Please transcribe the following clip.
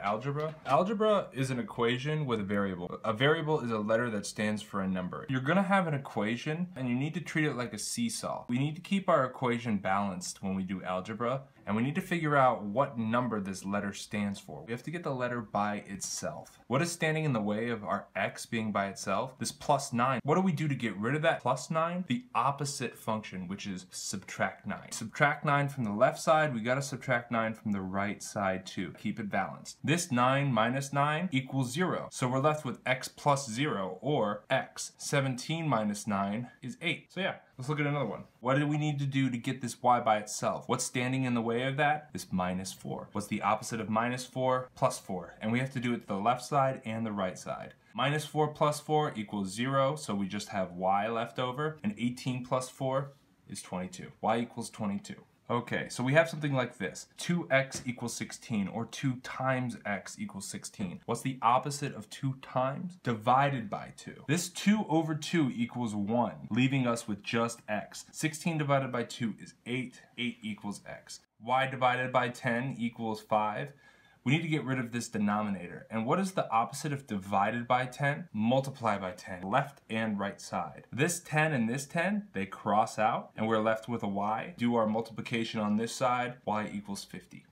Algebra? Algebra is an equation with a variable. A variable is a letter that stands for a number. You're gonna have an equation and you need to treat it like a seesaw. We need to keep our equation balanced when we do algebra and we need to figure out what number this letter stands for. We have to get the letter by itself. What is standing in the way of our x being by itself? This plus 9. What do we do to get rid of that plus 9? The opposite function, which is subtract 9. Subtract 9 from the left side, we gotta subtract 9 from the right side too. Keep it balanced. This 9 minus 9 equals 0. So we're left with x plus 0, or x. 17 minus 9 is 8. So yeah, let's look at another one. What do we need to do to get this y by itself? What's standing in the way of that? This minus 4. What's the opposite of minus 4? Plus 4. And we have to do it to the left side and the right side. Minus 4 plus 4 equals 0, so we just have y left over. And 18 plus 4 is 22. y equals 22. Okay, so we have something like this. 2x equals 16, or 2 times x equals 16. What's the opposite of 2 times? Divided by 2. This 2 over 2 equals 1, leaving us with just x. 16 divided by 2 is 8. 8 equals x. y divided by 10 equals 5 we need to get rid of this denominator. And what is the opposite of divided by 10? Multiply by 10, left and right side. This 10 and this 10, they cross out, and we're left with a y. Do our multiplication on this side, y equals 50.